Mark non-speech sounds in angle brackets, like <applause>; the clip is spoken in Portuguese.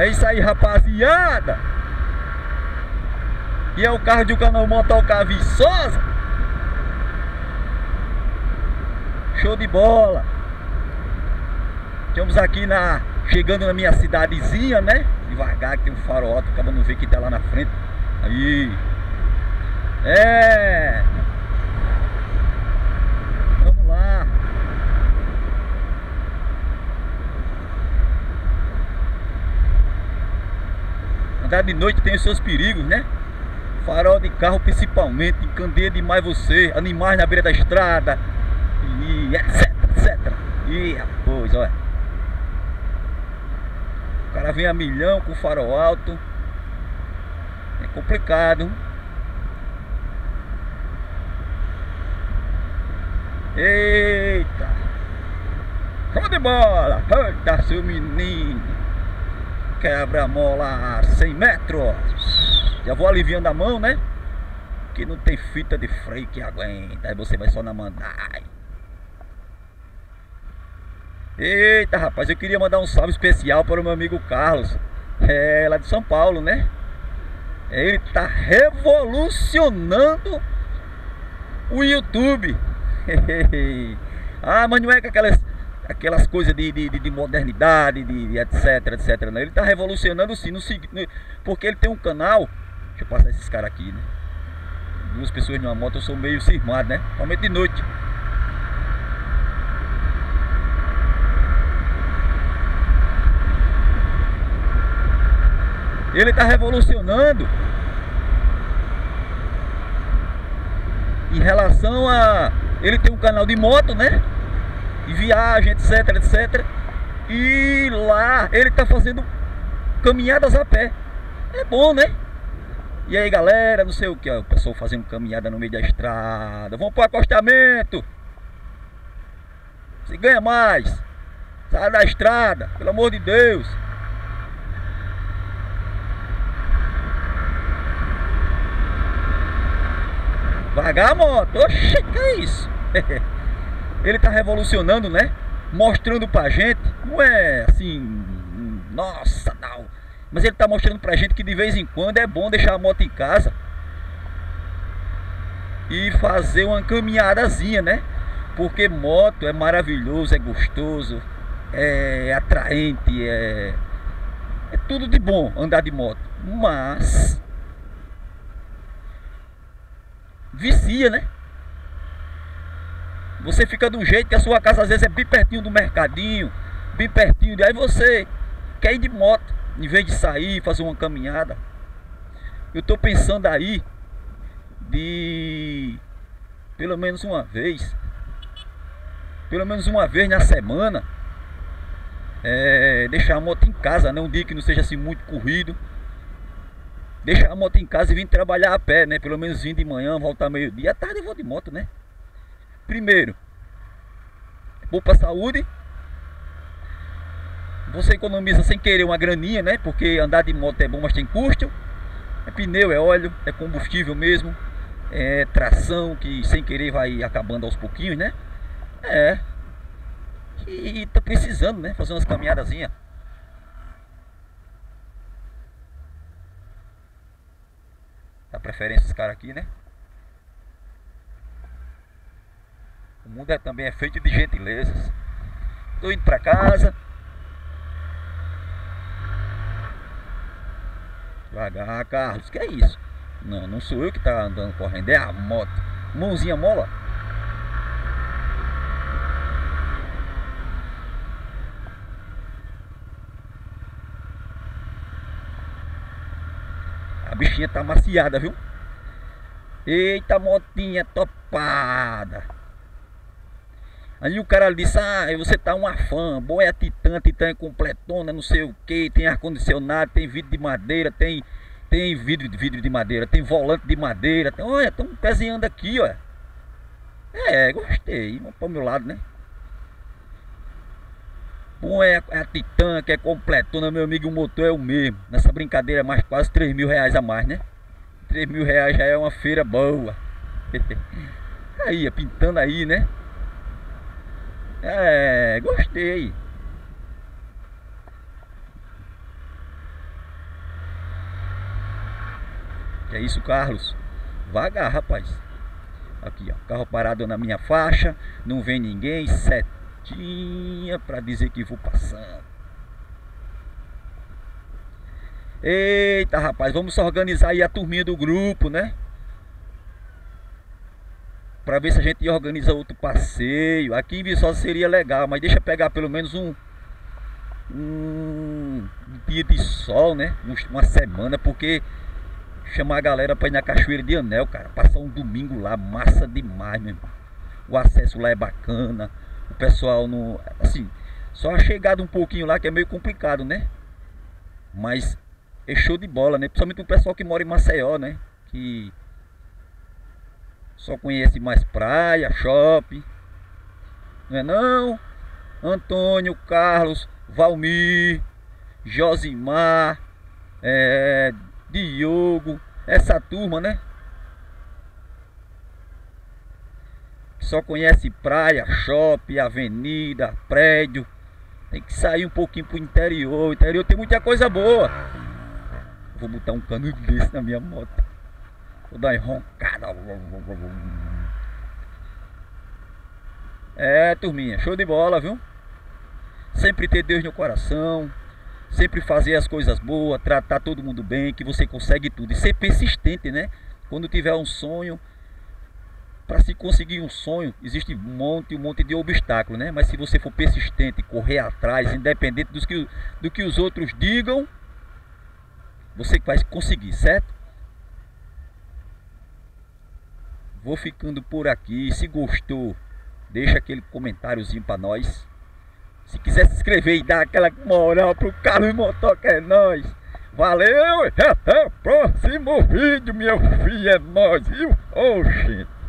É isso aí, rapaziada. E é o carro de um canal Motocar Viçosa. Show de bola. Estamos aqui na chegando na minha cidadezinha, né? Devagar que tem um farol acaba não ver que tá lá na frente. Aí. É. Vamos lá. Andar de noite tem os seus perigos, né? Farol de carro principalmente, encandeia demais você, animais na beira da estrada, e etc, etc. E pois, olha. O cara vem a milhão com farol alto. É complicado. Eita! Show de bola! Eita, seu menino! Quebra-mola a 100 metros! Já vou aliviando a mão, né? Que não tem fita de freio que aguenta. Aí você vai só na mandai. Eita, rapaz, eu queria mandar um salve especial para o meu amigo Carlos. É, lá de São Paulo, né? Ele tá revolucionando o YouTube. <laughs> ah, mas não é que aquelas, aquelas coisas de, de, de modernidade, de, de, etc, etc. Né? Ele tá revolucionando sim, no, no, porque ele tem um canal. Deixa eu passar esses caras aqui, né? Duas pessoas numa moto, eu sou meio cismado, né? Principalmente de noite. Ele está revolucionando em relação a. Ele tem um canal de moto, né? Viagem, etc, etc. E lá ele está fazendo caminhadas a pé. É bom, né? E aí galera, não sei o que, ó, o pessoal fazendo caminhada no meio da estrada. Vamos para o acostamento. Se ganha mais. Sai da estrada, pelo amor de Deus. Vagar a moto. Oxe, que é isso? <laughs> Ele tá revolucionando, né? Mostrando pra gente. Não é assim. Nossa, não. Mas ele tá mostrando pra gente que de vez em quando é bom deixar a moto em casa. E fazer uma caminhadazinha, né? Porque moto é maravilhoso, é gostoso, é atraente, é. É tudo de bom andar de moto. Mas vicia, né? Você fica do jeito que a sua casa às vezes é bem pertinho do mercadinho, bem pertinho, e aí você quer ir de moto, em vez de sair, fazer uma caminhada. Eu tô pensando aí de pelo menos uma vez, pelo menos uma vez na semana, é, deixar a moto em casa, né? Um dia que não seja assim muito corrido deixar a moto em casa e vir trabalhar a pé, né? Pelo menos vir de manhã, voltar meio-dia. À tarde eu vou de moto, né? Primeiro, bom pra saúde. Você economiza sem querer uma graninha, né? Porque andar de moto é bom, mas tem custo. É pneu, é óleo, é combustível mesmo. É tração que sem querer vai acabando aos pouquinhos, né? É. E, e tá precisando, né? Fazer umas caminhadazinhas. Dá preferência esse cara aqui, né? O mundo é, também é feito de gentilezas. Tô indo pra casa. Devagar, Carlos. Que é isso? Não, não sou eu que tá andando correndo, é a moto. Mãozinha mola. bichinha tá maciada, viu? Eita, motinha topada. Aí o cara disse, ah, você tá uma fã, boa é a Titã, Titã é completona, não sei o que, tem ar-condicionado, tem vidro de madeira, tem, tem vidro, vidro de madeira, tem volante de madeira, tem, olha, estão pezinhando aqui, ó. É, gostei, vamos pro meu lado, né? Bom é a, é a Titan, que é completona, meu amigo, o motor é o mesmo. Nessa brincadeira é mais quase 3 mil reais a mais, né? 3 mil reais já é uma feira boa. <laughs> aí, pintando aí, né? É, gostei. Que é isso, Carlos? Vagar, rapaz. Aqui, ó, carro parado na minha faixa, não vem ninguém, setinha para dizer que vou passando. Eita, rapaz, vamos organizar aí a turminha do grupo, né? Pra ver se a gente organiza outro passeio. Aqui em Viçosa seria legal, mas deixa pegar pelo menos um um dia de sol, né? Uma semana, porque chamar a galera para ir na Cachoeira de Anel, cara. Passar um domingo lá, massa demais, meu irmão. O acesso lá é bacana. O pessoal não. Assim, só a chegada um pouquinho lá que é meio complicado, né? Mas é show de bola, né? Principalmente o pessoal que mora em Maceió, né? Que só conhece mais praia, shopping. Não é não? Antônio, Carlos, Valmir, Josimar, é, Diogo, essa turma, né? Só conhece praia, shopping, avenida, prédio. Tem que sair um pouquinho pro interior. O interior tem muita coisa boa. Vou botar um cano desse na minha moto. Vou dar enroncada. É, turminha, show de bola, viu? Sempre ter Deus no coração, sempre fazer as coisas boas, tratar todo mundo bem, que você consegue tudo. E ser persistente, né? Quando tiver um sonho, para se conseguir um sonho, existe um monte, um monte de obstáculos, né? Mas se você for persistente, correr atrás, independente dos que, do que os outros digam, você vai conseguir, certo? Vou ficando por aqui. Se gostou, deixa aquele comentáriozinho para nós. Se quiser se inscrever e dar aquela moral pro Carlos Motoca, é nóis. Valeu! Até o próximo vídeo, meu filho, é nóis, viu? Oxente!